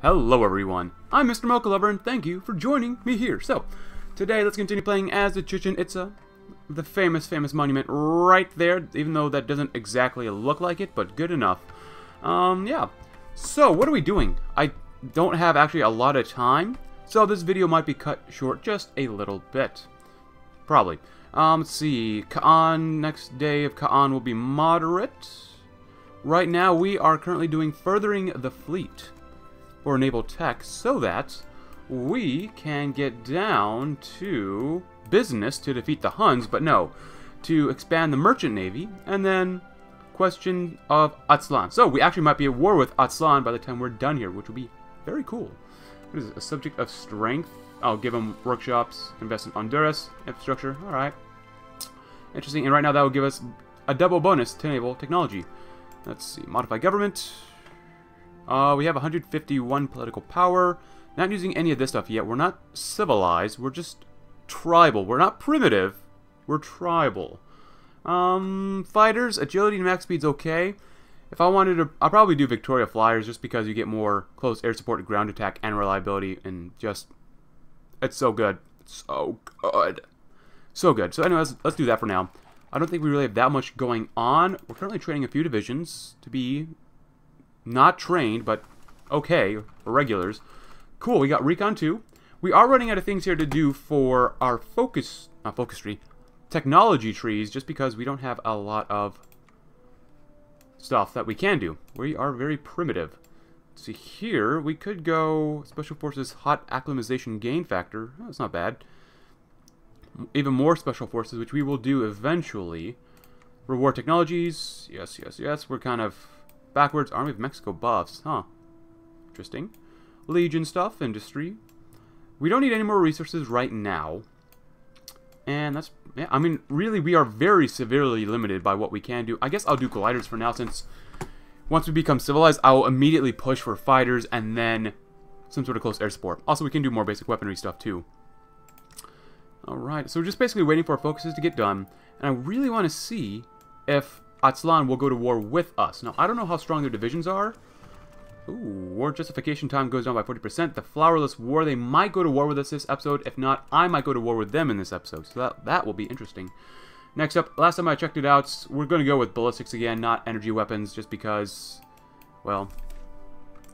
Hello everyone, I'm Mr. Mocha and thank you for joining me here. So, today let's continue playing as the Chichen Itza, the famous, famous monument right there, even though that doesn't exactly look like it, but good enough. Um, yeah. So, what are we doing? I don't have actually a lot of time, so this video might be cut short just a little bit. Probably. Um, let's see, Ka'an, next day of Ka'an will be moderate. Right now, we are currently doing Furthering the Fleet or naval tech so that we can get down to business to defeat the Huns, but no, to expand the merchant navy, and then question of Aztlan. So we actually might be at war with Aztlan by the time we're done here, which would be very cool. What is it? A subject of strength? I'll give them workshops, invest in Honduras, infrastructure, alright. Interesting, and right now that will give us a double bonus to enable technology. Let's see, modify government, uh, we have 151 political power. Not using any of this stuff yet. We're not civilized. We're just tribal. We're not primitive. We're tribal. Um, fighters, agility and max speed's okay. If I wanted to, I'll probably do Victoria Flyers just because you get more close air support, ground attack, and reliability, and just, it's so good. So good. So good. So anyways, let's do that for now. I don't think we really have that much going on. We're currently training a few divisions to be not trained, but okay, regulars. Cool, we got Recon 2. We are running out of things here to do for our focus, not focus tree, technology trees, just because we don't have a lot of stuff that we can do. We are very primitive. See here, we could go Special Forces Hot Acclimatization Gain Factor. Oh, that's not bad. Even more Special Forces, which we will do eventually. Reward Technologies, yes, yes, yes. We're kind of Backwards Army of Mexico buffs, huh? Interesting. Legion stuff, industry. We don't need any more resources right now. And that's, yeah, I mean, really, we are very severely limited by what we can do. I guess I'll do gliders for now since once we become civilized, I'll immediately push for fighters and then some sort of close air support. Also, we can do more basic weaponry stuff too. Alright, so we're just basically waiting for our focuses to get done. And I really want to see if Aztlan will go to war with us. Now, I don't know how strong their divisions are. Ooh, war justification time goes down by 40%. The Flowerless War, they might go to war with us this episode. If not, I might go to war with them in this episode. So that, that will be interesting. Next up, last time I checked it out, we're going to go with ballistics again, not energy weapons, just because, well,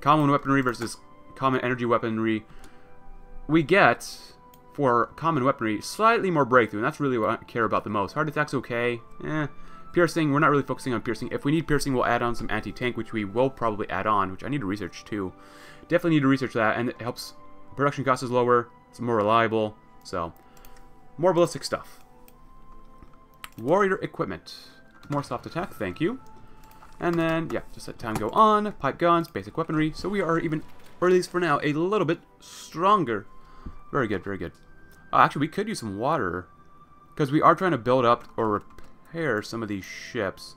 common weaponry versus common energy weaponry. We get, for common weaponry, slightly more breakthrough, and that's really what I care about the most. Hard attack's okay, eh. Piercing, we're not really focusing on piercing. If we need piercing, we'll add on some anti-tank, which we will probably add on, which I need to research too. Definitely need to research that, and it helps. Production cost is lower, it's more reliable, so more ballistic stuff. Warrior equipment. More soft attack, thank you. And then, yeah, just let time go on. Pipe guns, basic weaponry. So we are even, or at least for now, a little bit stronger. Very good, very good. Uh, actually, we could use some water. Because we are trying to build up or repair some of these ships.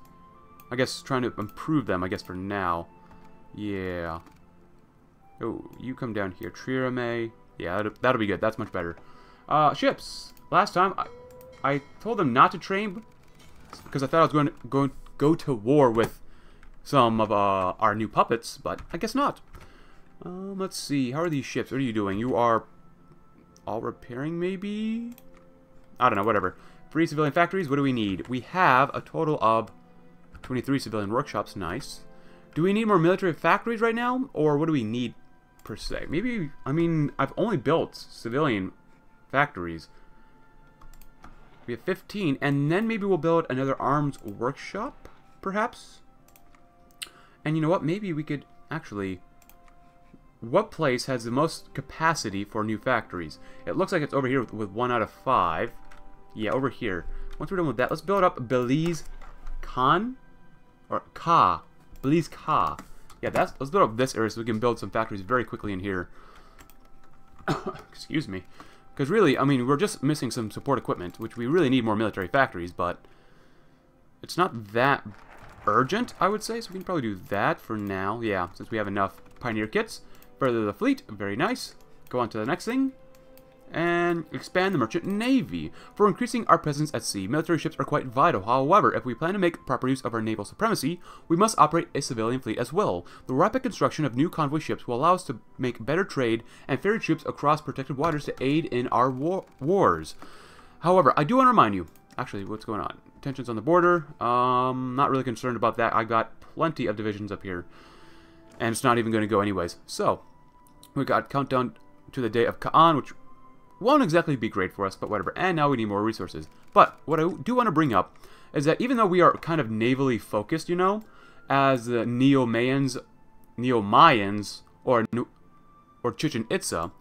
I guess trying to improve them, I guess, for now. Yeah. Oh, you come down here. Trireme. Yeah, that'll, that'll, be good. That's much better. Uh, ships. Last time, I, I told them not to train because I thought I was going to go, go to war with some of uh, our new puppets, but I guess not. Um, let's see. How are these ships? What are you doing? You are all repairing, maybe? I don't know, whatever. Three civilian factories, what do we need? We have a total of 23 civilian workshops, nice. Do we need more military factories right now? Or what do we need, per se? Maybe, I mean, I've only built civilian factories. We have 15, and then maybe we'll build another arms workshop, perhaps? And you know what? Maybe we could actually... What place has the most capacity for new factories? It looks like it's over here with, with one out of five. Yeah, over here. Once we're done with that, let's build up Belize Khan? Or Ka. Belize Ka. Yeah, that's let's build up this area so we can build some factories very quickly in here. Excuse me. Because really, I mean, we're just missing some support equipment, which we really need more military factories, but it's not that urgent, I would say, so we can probably do that for now. Yeah, since we have enough Pioneer kits. Further the fleet, very nice. Go on to the next thing. And expand the merchant navy. For increasing our presence at sea, military ships are quite vital. However, if we plan to make proper use of our naval supremacy, we must operate a civilian fleet as well. The rapid construction of new convoy ships will allow us to make better trade and ferry troops across protected waters to aid in our war wars. However, I do want to remind you, actually, what's going on? Tensions on the border. Um, not really concerned about that. I got plenty of divisions up here. And it's not even going to go anyways. So, we got countdown to the day of Kaan, which won't exactly be great for us, but whatever. And now we need more resources. But what I do want to bring up is that even though we are kind of navally focused, you know, as the Neo-Mayans, Neo-Mayans, or, or Chichen Itza,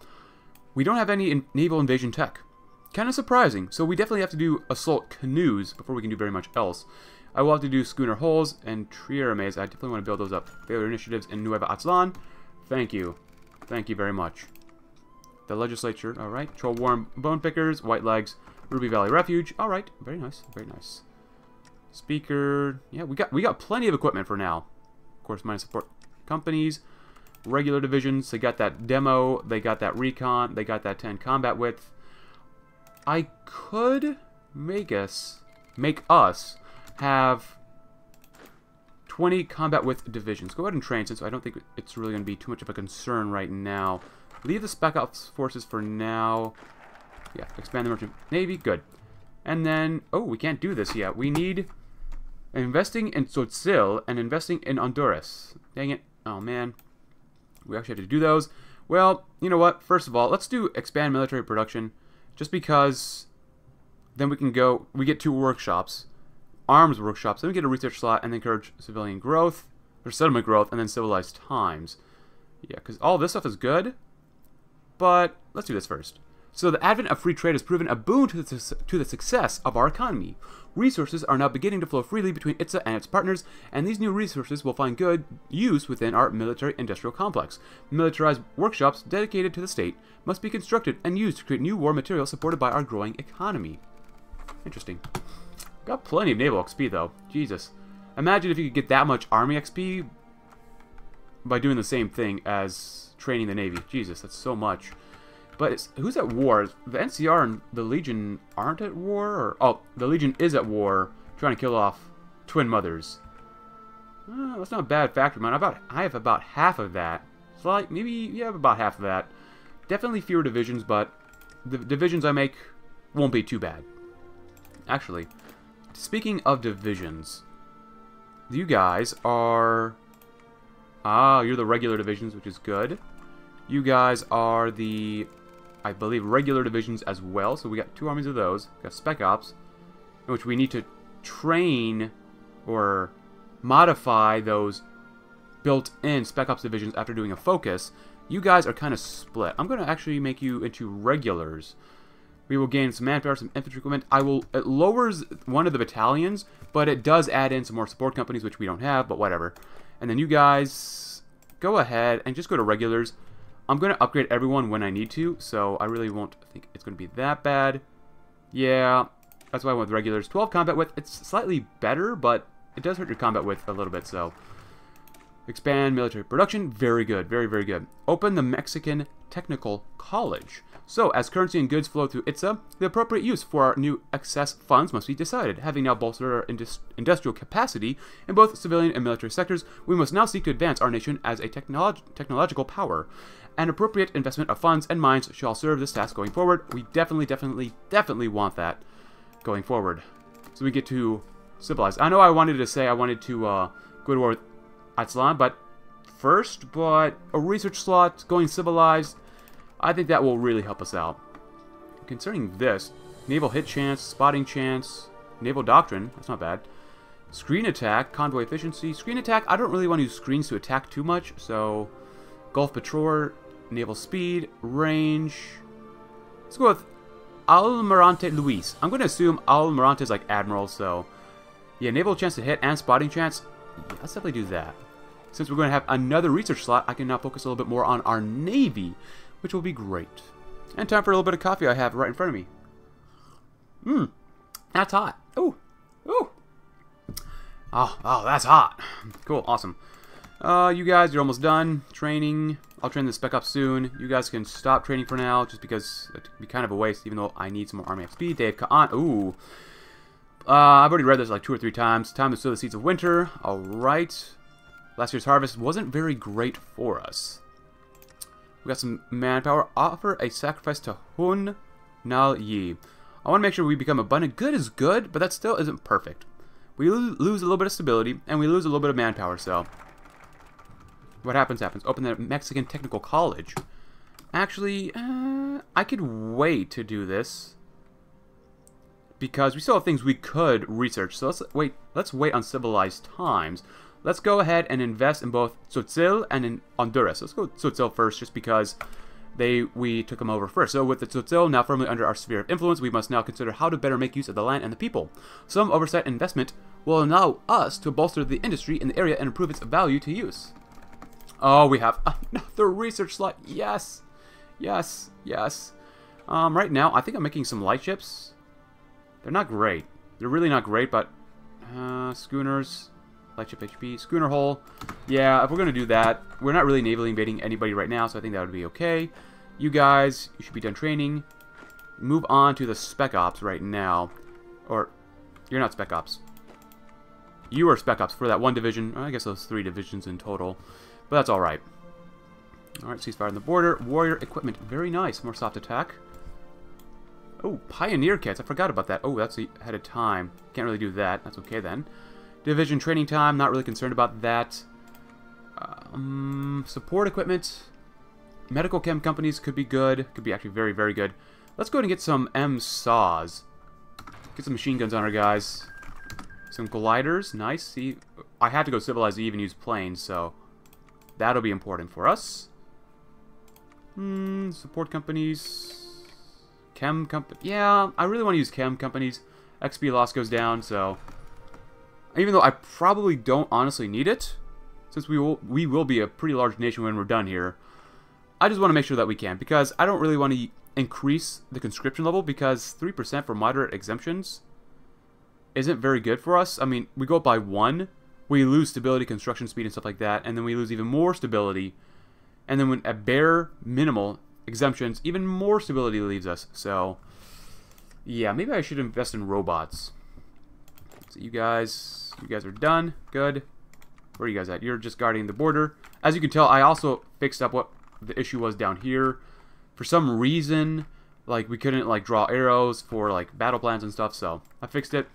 we don't have any in naval invasion tech. Kind of surprising, so we definitely have to do assault canoes before we can do very much else. I will have to do schooner hulls and triremes. I definitely want to build those up. Failure initiatives in Nueva Aztlan. Thank you. Thank you very much. The legislature, alright. Troll Warm Bone Pickers, White Legs, Ruby Valley Refuge. Alright, very nice, very nice. Speaker, yeah, we got we got plenty of equipment for now. Of course, minus support companies, regular divisions, they got that demo, they got that recon, they got that 10 combat width. I could make us, make us have 20 combat width divisions. Go ahead and train since I don't think it's really going to be too much of a concern right now. Leave the Spec Ops forces for now. Yeah, expand the Merchant Navy. Good. And then, oh, we can't do this yet. We need investing in Tzotzil and investing in Honduras. Dang it. Oh, man. We actually have to do those. Well, you know what? First of all, let's do expand military production. Just because then we can go, we get two workshops. Arms workshops. Then we get a research slot and encourage civilian growth, or settlement growth, and then civilized times. Yeah, because all this stuff is good. But let's do this first. So the advent of free trade has proven a boon to the, to the success of our economy. Resources are now beginning to flow freely between Itza and its partners, and these new resources will find good use within our military-industrial complex. Militarized workshops dedicated to the state must be constructed and used to create new war material supported by our growing economy. Interesting. Got plenty of naval XP, though. Jesus. Imagine if you could get that much army XP by doing the same thing as training the Navy. Jesus, that's so much. But who's at war? The NCR and the Legion aren't at war? Or, oh, the Legion is at war, trying to kill off twin mothers. Uh, that's not a bad factor, man. About I have about half of that. Slight, maybe you have about half of that. Definitely fewer divisions, but the divisions I make won't be too bad. Actually, speaking of divisions, you guys are Ah, you're the regular divisions, which is good. You guys are the, I believe, regular divisions as well. So we got two armies of those. We got Spec Ops, which we need to train or modify those built-in Spec Ops divisions after doing a focus. You guys are kind of split. I'm going to actually make you into regulars. We will gain some manpower, some infantry equipment. I will. It lowers one of the battalions, but it does add in some more support companies, which we don't have, but whatever. And then you guys go ahead and just go to regulars. I'm going to upgrade everyone when I need to, so I really won't think it's going to be that bad. Yeah, that's why I went with regulars. 12 combat width, it's slightly better, but it does hurt your combat width a little bit, so... Expand military production, very good, very, very good. Open the Mexican Technical College. So, as currency and goods flow through Itza, the appropriate use for our new excess funds must be decided. Having now bolstered our indus industrial capacity in both civilian and military sectors, we must now seek to advance our nation as a technolog technological power. An appropriate investment of funds and mines shall serve this task going forward. We definitely, definitely, definitely want that going forward. So we get to civilize. I know I wanted to say I wanted to uh, go to war with Aztlan, but first, but a research slot, going civilized, I think that will really help us out. Concerning this, naval hit chance, spotting chance, naval doctrine, that's not bad. Screen attack, convoy efficiency. Screen attack, I don't really want to use screens to attack too much, so Gulf Patrol, naval speed, range. Let's go with Almirante Luis. I'm going to assume Almirante is like Admiral, so yeah, naval chance to hit and spotting chance. Yeah, let's definitely do that. Since we're going to have another research slot, I can now focus a little bit more on our Navy which will be great. And time for a little bit of coffee I have right in front of me. Mmm, that's hot. Ooh, ooh. Oh, oh, that's hot. Cool, awesome. Uh, you guys, you're almost done training. I'll train the spec up soon. You guys can stop training for now, just because it'd be kind of a waste, even though I need some more Army XP. Dave Ka'an. Ooh. Uh, I've already read this like two or three times. Time to sow the seeds of winter. Alright. Last year's harvest wasn't very great for us. We got some manpower. Offer a sacrifice to Hun Nal Yi. I want to make sure we become abundant. Good is good, but that still isn't perfect. We lose a little bit of stability, and we lose a little bit of manpower, so... What happens, happens. Open the Mexican Technical College. Actually, uh, I could wait to do this. Because we still have things we could research. So let's wait. Let's wait on civilized times. Let's go ahead and invest in both Tzotzil and in Honduras. Let's go Tzotzil first, just because they we took them over first. So with the Tzotzil now firmly under our sphere of influence, we must now consider how to better make use of the land and the people. Some oversight investment will allow us to bolster the industry in the area and improve its value to use. Oh, we have another research slot. Yes, yes, yes. Um, right now, I think I'm making some light ships. They're not great. They're really not great, but uh, schooners, light ship HP, schooner hull. Yeah, if we're gonna do that, we're not really navally invading anybody right now, so I think that would be okay. You guys, you should be done training. Move on to the Spec Ops right now. Or, you're not Spec Ops. You are Spec Ops for that one division. I guess those three divisions in total. But that's alright. Alright, ceasefire on the border. Warrior equipment. Very nice. More soft attack. Oh, Pioneer kits. I forgot about that. Oh, that's ahead of time. Can't really do that. That's okay then. Division training time. Not really concerned about that. Um, support equipment. Medical chem companies could be good. Could be actually very, very good. Let's go ahead and get some M-Saws. Get some machine guns on our guys. Some gliders. Nice. See, I had to go civilize to even use planes, so... That'll be important for us. Hmm, support companies. Chem company. Yeah, I really want to use chem companies. XP loss goes down, so... Even though I probably don't honestly need it, since we will, we will be a pretty large nation when we're done here, I just want to make sure that we can, because I don't really want to increase the conscription level, because 3% for moderate exemptions isn't very good for us. I mean, we go up by 1, we lose stability, construction speed, and stuff like that, and then we lose even more stability. And then when at bare minimal exemptions, even more stability leaves us. So, yeah, maybe I should invest in robots. So you guys, you guys are done. Good. Where are you guys at? You're just guarding the border. As you can tell, I also fixed up what the issue was down here. For some reason, like, we couldn't, like, draw arrows for, like, battle plans and stuff, so I fixed it.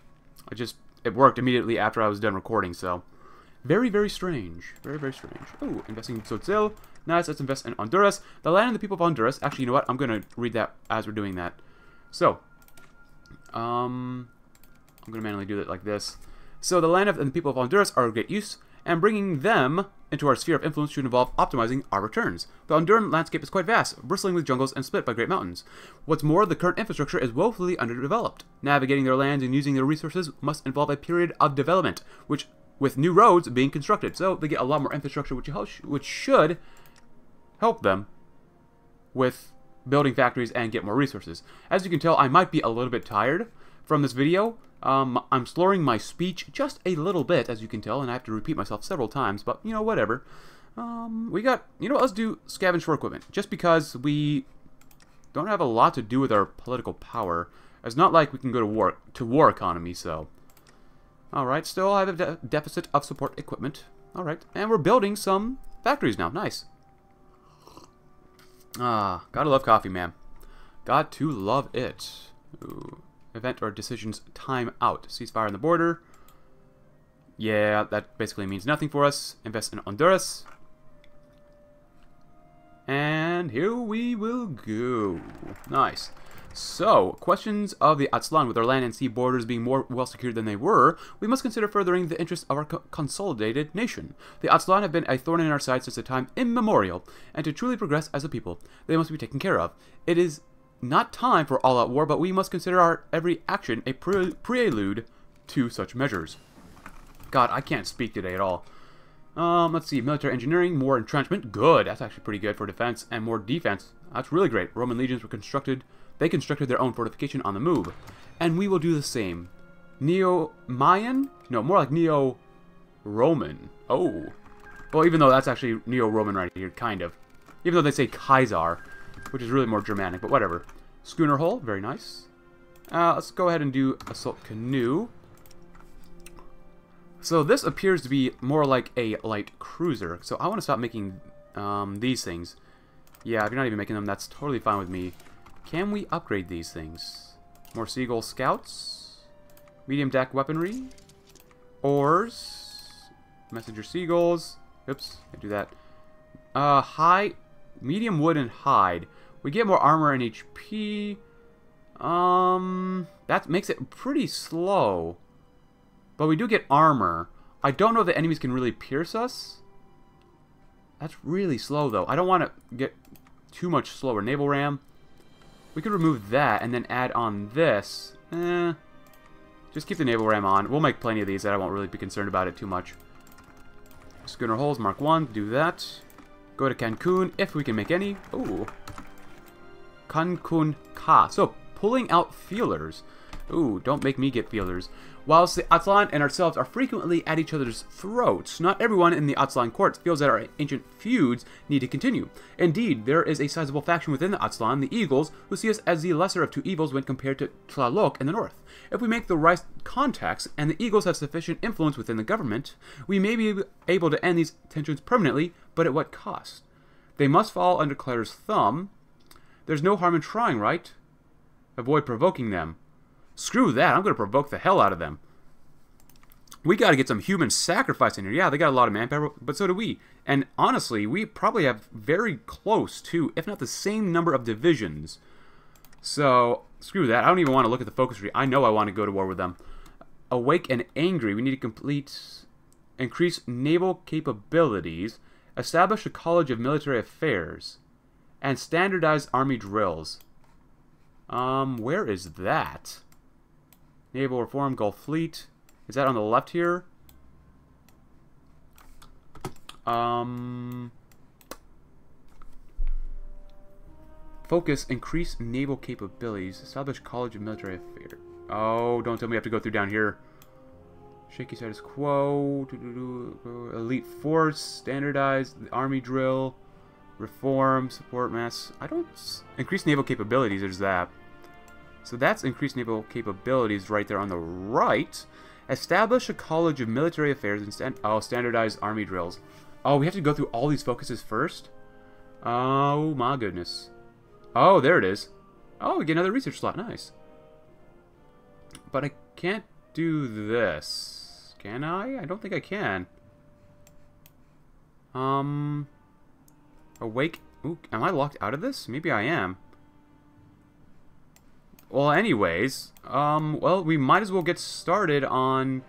I just it worked immediately after I was done recording, so very, very strange. Very, very strange. Oh, investing in Tzotzil. Nice, let's invest in Honduras. The land and the people of Honduras. Actually, you know what? I'm going to read that as we're doing that. So, um, I'm going to manually do it like this. So, the land of and the people of Honduras are of great use, and bringing them into our sphere of influence should involve optimizing our returns. The Honduran landscape is quite vast, bristling with jungles and split by great mountains. What's more, the current infrastructure is woefully underdeveloped. Navigating their lands and using their resources must involve a period of development, which with new roads being constructed. So they get a lot more infrastructure, which, which should help them with building factories and get more resources. As you can tell, I might be a little bit tired from this video, um, I'm slurring my speech just a little bit, as you can tell, and I have to repeat myself several times, but, you know, whatever. Um, we got, you know let's do scavenge for equipment, just because we don't have a lot to do with our political power. It's not like we can go to war, to war economy, so... Alright, still I have a de deficit of support equipment. Alright, and we're building some factories now, nice. Ah, gotta love coffee, man. Got to love it. Ooh event or decisions time out. Ceasefire on the border. Yeah, that basically means nothing for us. Invest in Honduras. And here we will go. Nice. So, questions of the Aztlan with our land and sea borders being more well secured than they were, we must consider furthering the interests of our co consolidated nation. The Aztlan have been a thorn in our side since a time immemorial, and to truly progress as a people, they must be taken care of. It is not time for all-out war, but we must consider our every action a pre prelude to such measures. God, I can't speak today at all. Um, let's see, military engineering, more entrenchment, good, that's actually pretty good for defense, and more defense, that's really great. Roman legions were constructed, they constructed their own fortification on the move, and we will do the same. Neo-Mayan? No, more like Neo-Roman. Oh. Well, even though that's actually Neo-Roman right here, kind of. Even though they say Kaiser, which is really more Germanic, but whatever. Schooner hull, very nice. Uh, let's go ahead and do assault canoe. So this appears to be more like a light cruiser. So I want to stop making um, these things. Yeah, if you're not even making them, that's totally fine with me. Can we upgrade these things? More Seagull Scouts? Medium deck weaponry? Oars? Messenger Seagulls? Oops, I do that. Uh, high, medium wood and hide. We get more armor and HP. Um, that makes it pretty slow. But we do get armor. I don't know that enemies can really pierce us. That's really slow, though. I don't want to get too much slower. Naval ram. We could remove that and then add on this. Eh, just keep the naval ram on. We'll make plenty of these that I won't really be concerned about it too much. Schooner hulls, Mark 1, do that. Go to Cancun, if we can make any. Ooh. Cancun Ka. So, pulling out feelers. Ooh, don't make me get feelers. Whilst the Aztlan and ourselves are frequently at each other's throats, not everyone in the Aztlan courts feels that our ancient feuds need to continue. Indeed, there is a sizable faction within the Aztlan, the Eagles, who see us as the lesser of two evils when compared to Tlaloc in the north. If we make the right contacts, and the Eagles have sufficient influence within the government, we may be able to end these tensions permanently, but at what cost? They must fall under Claire's thumb. There's no harm in trying, right? Avoid provoking them. Screw that. I'm going to provoke the hell out of them. We got to get some human sacrifice in here. Yeah, they got a lot of manpower, but so do we. And honestly, we probably have very close to, if not the same number of divisions. So, screw that. I don't even want to look at the focus tree. I know I want to go to war with them. Awake and angry. We need to complete, increase naval capabilities, establish a college of military affairs, and standardize army drills. Um, where is that? Naval Reform, Gulf Fleet. Is that on the left here? Um, focus, increase naval capabilities, establish College of Military Affairs. Oh, don't tell me I have to go through down here. Shaky status quo, elite force, standardize the army drill, reform, support mass. I don't increase naval capabilities. There's that. So that's increased naval capabilities right there on the right. Establish a college of military affairs and stand oh, standardized army drills. Oh, we have to go through all these focuses first? Oh my goodness. Oh, there it is. Oh, we get another research slot. Nice. But I can't do this. Can I? I don't think I can. Um... Awake... Ooh, am I locked out of this? Maybe I am. Well, anyways, um, well, we might as well get started on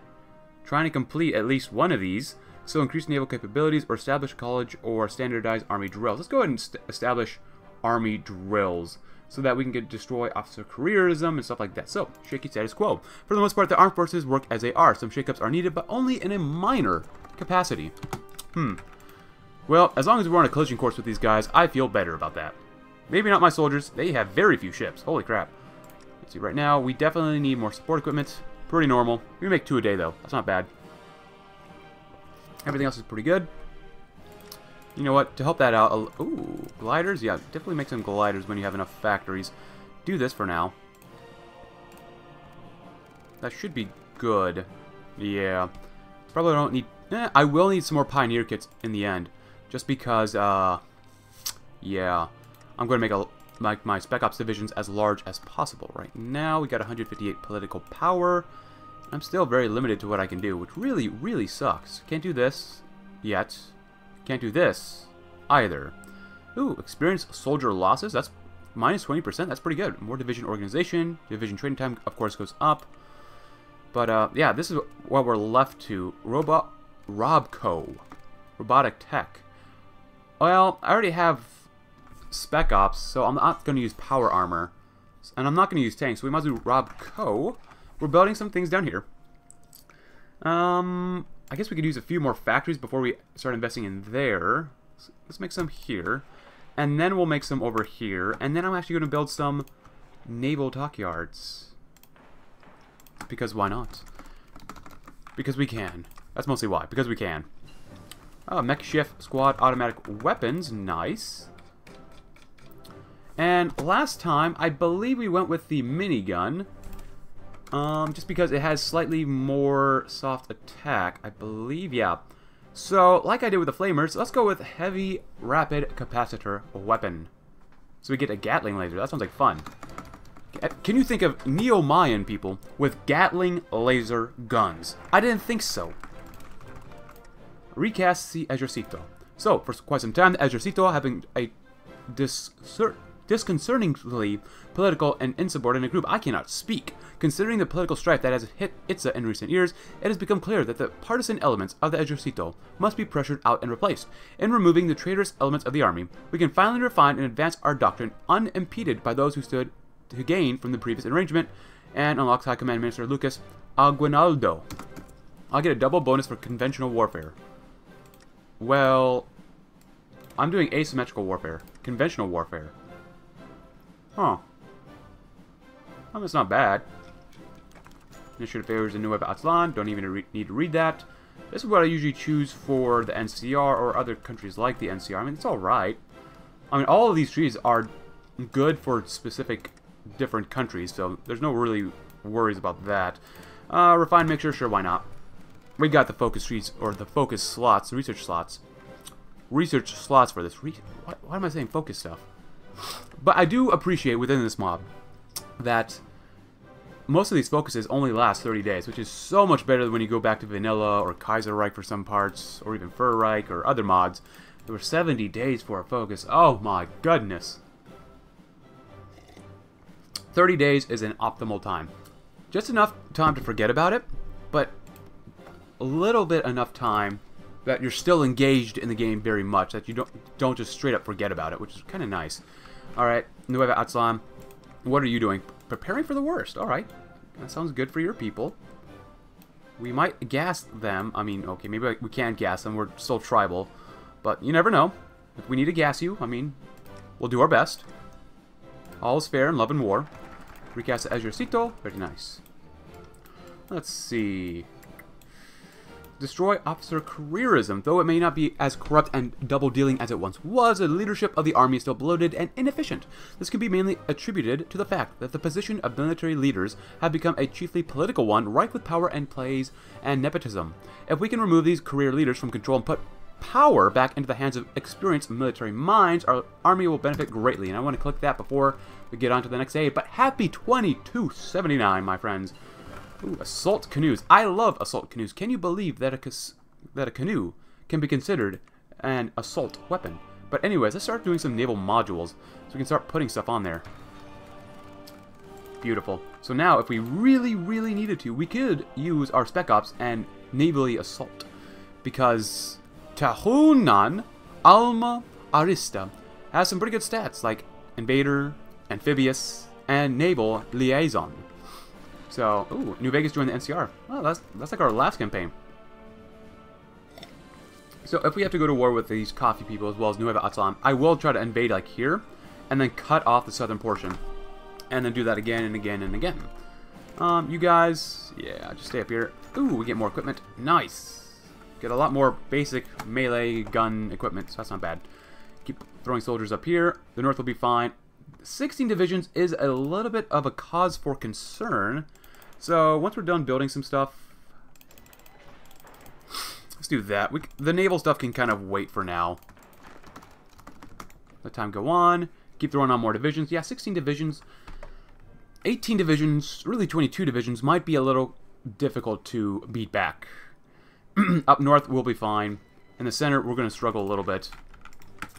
trying to complete at least one of these. So increase naval capabilities or establish college or standardize army drills. Let's go ahead and st establish army drills so that we can get destroy officer careerism and stuff like that. So, shaky status quo. For the most part, the armed forces work as they are. Some shakeups are needed, but only in a minor capacity. Hmm. Well, as long as we're on a collision course with these guys, I feel better about that. Maybe not my soldiers. They have very few ships. Holy crap. See, right now, we definitely need more support equipment. Pretty normal. We make two a day, though. That's not bad. Everything else is pretty good. You know what? To help that out... Ooh, gliders? Yeah, definitely make some gliders when you have enough factories. Do this for now. That should be good. Yeah. Probably don't need... Eh, I will need some more Pioneer kits in the end. Just because, uh... Yeah. I'm going to make a like my Spec Ops divisions as large as possible. Right now, we got 158 political power. I'm still very limited to what I can do, which really, really sucks. Can't do this yet. Can't do this either. Ooh, experience soldier losses. That's minus 20%. That's pretty good. More division organization. Division training time, of course, goes up. But, uh, yeah, this is what we're left to. Robot... Robco. Robotic Tech. Well, I already have Spec Ops, so I'm not going to use Power Armor. And I'm not going to use tanks, so we might as well do Robco. We're building some things down here. Um, I guess we could use a few more factories before we start investing in there. Let's make some here. And then we'll make some over here. And then I'm actually going to build some naval dockyards. Because why not? Because we can. That's mostly why. Because we can. Oh, mech shift squad automatic weapons. Nice. And last time, I believe we went with the minigun. Um, just because it has slightly more soft attack, I believe, yeah. So, like I did with the Flamers, let's go with Heavy Rapid Capacitor Weapon. So we get a Gatling laser. That sounds like fun. Can you think of Neo-Mayan people with Gatling laser guns? I didn't think so. Recast the Ejército. So, for quite some time, the Ejército having a disconcertingly political and insubordinate group. I cannot speak. Considering the political strife that has hit Itza in recent years, it has become clear that the partisan elements of the Ejército must be pressured out and replaced. In removing the traitorous elements of the army, we can finally refine and advance our doctrine unimpeded by those who stood to gain from the previous arrangement, and unlocks High Command Minister Lucas Aguinaldo. I'll get a double bonus for conventional warfare. Well, I'm doing asymmetrical warfare. Conventional warfare. Huh. That's not bad. Initiative favors the Nueva Aztlan. Don't even need to read that. This is what I usually choose for the NCR or other countries like the NCR. I mean, it's alright. I mean, all of these trees are good for specific different countries, so there's no really worries about that. Uh, refined mixture, sure, why not? We got the focus trees, or the focus slots, research slots. Research slots for this. Re why, why am I saying focus stuff? But I do appreciate within this mob that most of these focuses only last 30 days, which is so much better than when you go back to Vanilla or Kaiserreich for some parts, or even Furreich or other mods. There were 70 days for a focus. Oh my goodness. 30 days is an optimal time. Just enough time to forget about it, but a little bit enough time that you're still engaged in the game very much, that you don't don't just straight up forget about it, which is kind of nice. Alright, Nueva Aztlan, what are you doing? Preparing for the worst. Alright, that sounds good for your people. We might gas them. I mean, okay, maybe we can't gas them. We're still tribal. But you never know. If we need to gas you, I mean, we'll do our best. All is fair in love and war. Recast as Ejército. Very nice. Let's see. Destroy officer careerism. Though it may not be as corrupt and double-dealing as it once was, the leadership of the army is still bloated and inefficient. This can be mainly attributed to the fact that the position of military leaders have become a chiefly political one, rife with power and plays and nepotism. If we can remove these career leaders from control and put power back into the hands of experienced military minds, our army will benefit greatly. And I want to click that before we get on to the next aid. But happy 2279, my friends. Ooh, assault canoes. I love assault canoes. Can you believe that a, that a canoe can be considered an assault weapon? But anyways, let's start doing some naval modules so we can start putting stuff on there. Beautiful. So now, if we really, really needed to, we could use our Spec Ops and navally assault. Because Tahunan Alma Arista has some pretty good stats, like Invader, Amphibious, and Naval Liaison. So, ooh, New Vegas joined the NCR. Oh, that's, that's like our last campaign. So if we have to go to war with these coffee people as well as Nueva Aztlan, I will try to invade like here, and then cut off the southern portion. And then do that again and again and again. Um, you guys, yeah, just stay up here. Ooh, we get more equipment. Nice. Get a lot more basic melee gun equipment, so that's not bad. Keep throwing soldiers up here. The north will be fine. 16 divisions is a little bit of a cause for concern. So once we're done building some stuff, let's do that. We, the naval stuff can kind of wait for now. Let time go on. Keep throwing on more divisions. Yeah, 16 divisions. 18 divisions, really 22 divisions, might be a little difficult to beat back. Up north, we'll be fine. In the center, we're going to struggle a little bit.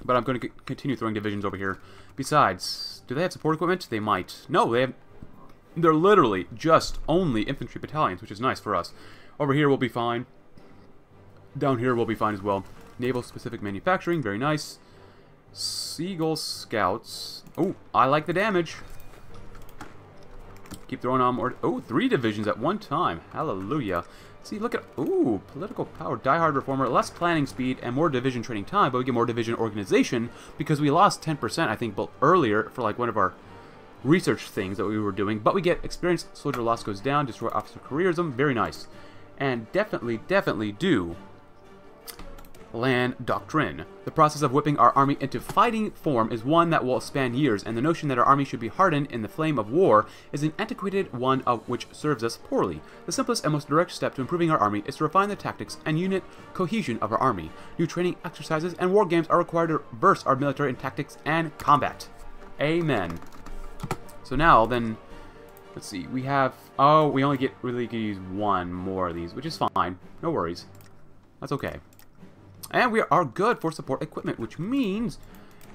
But I'm going to continue throwing divisions over here. Besides, do they have support equipment? They might. No, they have... They're literally just only infantry battalions, which is nice for us. Over here, we'll be fine. Down here, we'll be fine as well. Naval-specific manufacturing, very nice. Seagull Scouts. Oh, I like the damage. Keep throwing on more... Oh, three divisions at one time. Hallelujah. See, look at, ooh, political power, diehard reformer, less planning speed, and more division training time, but we get more division organization because we lost 10%, I think, earlier for like one of our research things that we were doing, but we get experience, soldier loss goes down, destroy officer careerism, very nice. And definitely, definitely do Land Doctrine. The process of whipping our army into fighting form is one that will span years, and the notion that our army should be hardened in the flame of war is an antiquated one of which serves us poorly. The simplest and most direct step to improving our army is to refine the tactics and unit cohesion of our army. New training exercises and war games are required to verse our military in tactics and combat. Amen. So now, then, let's see, we have, oh, we only get really get use one more of these, which is fine. No worries. That's okay. And we are good for support equipment, which means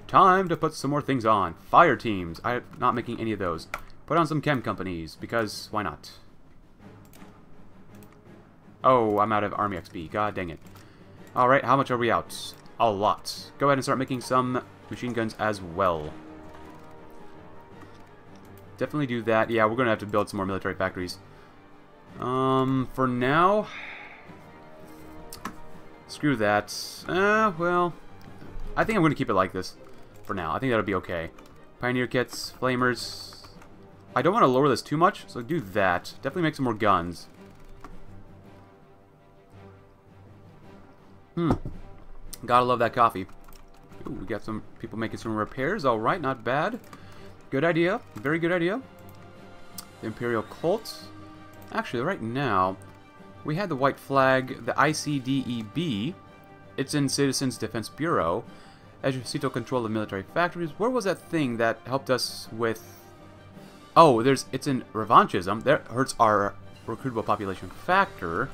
time to put some more things on. Fire teams. I'm not making any of those. Put on some chem companies, because why not? Oh, I'm out of army XP. God dang it. Alright, how much are we out? A lot. Go ahead and start making some machine guns as well. Definitely do that. Yeah, we're going to have to build some more military factories. Um, for now, Screw that. Uh, well, I think I'm going to keep it like this for now. I think that'll be okay. Pioneer kits, flamers. I don't want to lower this too much, so do that. Definitely make some more guns. Hmm. Gotta love that coffee. Ooh, we got some people making some repairs. Alright, not bad. Good idea. Very good idea. The Imperial Cult. Actually, right now, we had the white flag, the ICDEB. It's in Citizens Defense Bureau. Ejercito control of military factories. Where was that thing that helped us with... Oh, there's it's in revanchism. That hurts our recruitable population factor.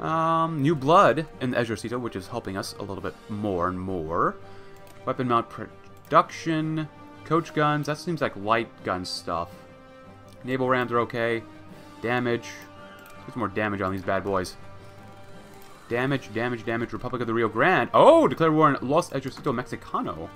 Um, new blood in Ejercito, which is helping us a little bit more and more. Weapon mount production. Coach guns. That seems like light gun stuff. Naval rams are okay. Damage. Some more damage on these bad boys. Damage, damage, damage. Republic of the Rio Grande. Oh, declare war on Los Ejército Mexicano.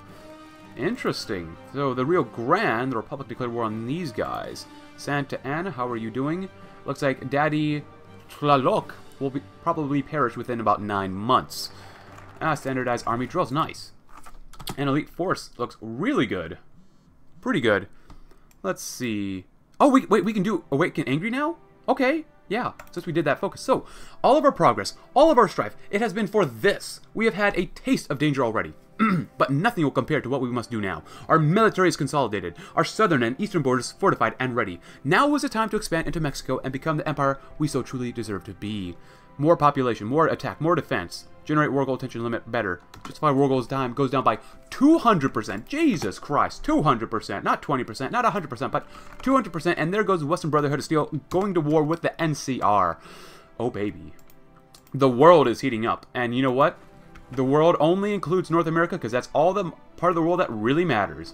Interesting. So the Rio Grande, the Republic declared war on these guys. Santa Ana, how are you doing? Looks like Daddy Tlaloc will be, probably perish within about nine months. Ah, standardized army drills. Nice. And Elite Force looks really good. Pretty good. Let's see. Oh, wait, wait, we can do Awaken Angry now? Okay. Yeah, since we did that focus. So, all of our progress, all of our strife, it has been for this. We have had a taste of danger already. but nothing will compare to what we must do now. Our military is consolidated, our southern and eastern borders fortified and ready. Now is the time to expand into Mexico and become the empire we so truly deserve to be. More population, more attack, more defense. Generate war goal tension limit better. Justify war goals time goes down by 200%. Jesus Christ, 200%. Not 20%, not 100%, but 200%. And there goes the Western Brotherhood of Steel going to war with the NCR. Oh, baby. The world is heating up. And you know what? The world only includes North America because that's all the part of the world that really matters.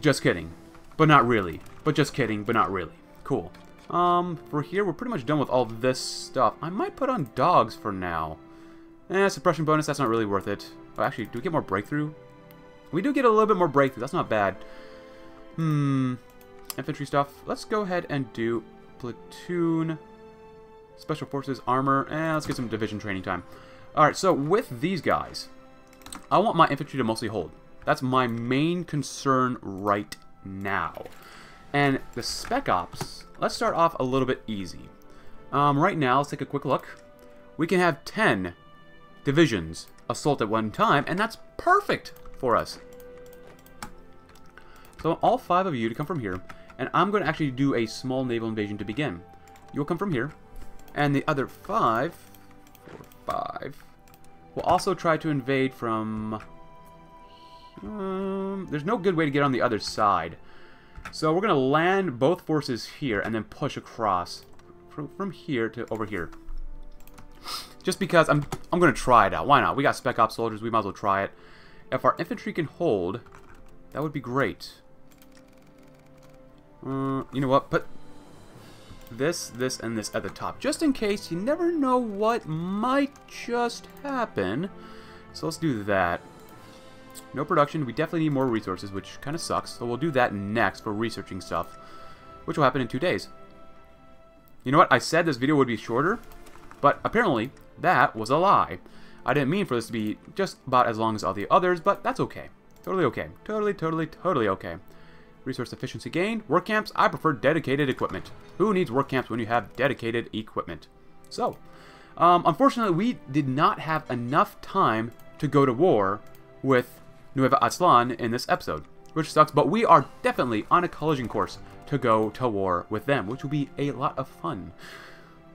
Just kidding. But not really. But just kidding, but not really. Cool. Um, for here, we're pretty much done with all this stuff. I might put on dogs for now. Eh, suppression bonus, that's not really worth it. Oh, actually, do we get more breakthrough? We do get a little bit more breakthrough, that's not bad. Hmm, infantry stuff. Let's go ahead and do platoon, special forces, armor, and eh, let's get some division training time. Alright, so with these guys, I want my infantry to mostly hold. That's my main concern right now. And the Spec Ops, let's start off a little bit easy. Um, right now, let's take a quick look. We can have 10 divisions assault at one time, and that's perfect for us. So all five of you to come from here, and I'm going to actually do a small naval invasion to begin. You'll come from here, and the other five, four, five, will also try to invade from... Um, there's no good way to get on the other side. So we're going to land both forces here and then push across from, from here to over here. Just because I'm, I'm going to try it out. Why not? We got Spec Ops soldiers. We might as well try it. If our infantry can hold, that would be great. Uh, you know what? Put this, this, and this at the top. Just in case. You never know what might just happen. So let's do that. No production. We definitely need more resources, which kind of sucks. So we'll do that next for researching stuff, which will happen in two days. You know what? I said this video would be shorter, but apparently that was a lie. I didn't mean for this to be just about as long as all the others, but that's okay. Totally okay. Totally, totally, totally okay. Resource efficiency gain. Work camps. I prefer dedicated equipment. Who needs work camps when you have dedicated equipment? So, Um, unfortunately, we did not have enough time to go to war with Nueva Aztlan in this episode, which sucks, but we are definitely on a collision course to go to war with them, which will be a lot of fun.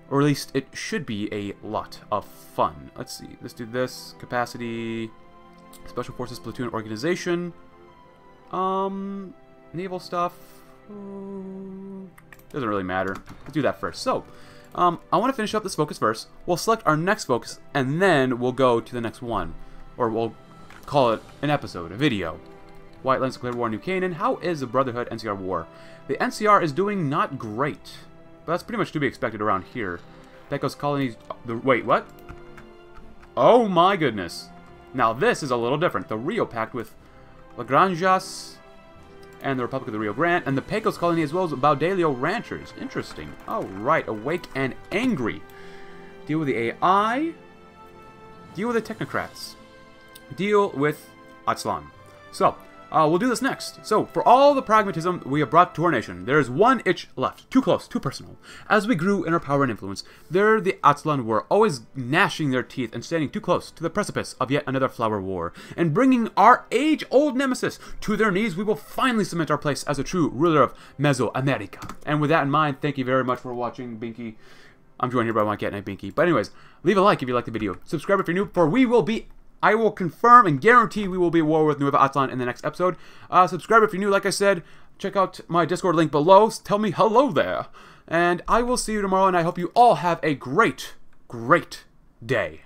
Or at least it should be a lot of fun. Let's see, let's do this. Capacity, Special Forces Platoon Organization, um, naval stuff, doesn't really matter. Let's do that first. So, um, I want to finish up this focus first. We'll select our next focus, and then we'll go to the next one. Or we'll call it an episode, a video. White Lands declared war on New Canaan. How is the Brotherhood NCR war? The NCR is doing not great. But that's pretty much to be expected around here. Pecos colonies... The, wait, what? Oh my goodness. Now this is a little different. The Rio Pact with Lagranjas and the Republic of the Rio Grande, and the Pecos colony as well as Baudelio ranchers. Interesting. Oh, right. Awake and angry. Deal with the AI. Deal with the technocrats. Deal with Aztlan. So, uh, we'll do this next. So, for all the pragmatism we have brought to our nation, there is one itch left. Too close, too personal. As we grew in our power and influence, there the Aztlan were always gnashing their teeth and standing too close to the precipice of yet another flower war. And bringing our age-old nemesis to their knees, we will finally cement our place as a true ruler of Mesoamerica. And with that in mind, thank you very much for watching, Binky. I'm joined here by my cat named Binky. But anyways, leave a like if you like the video. Subscribe if you're new, for we will be I will confirm and guarantee we will be at war with Nueva Aztlan in the next episode. Uh, subscribe if you're new, like I said. Check out my Discord link below. Tell me hello there. And I will see you tomorrow, and I hope you all have a great, great day.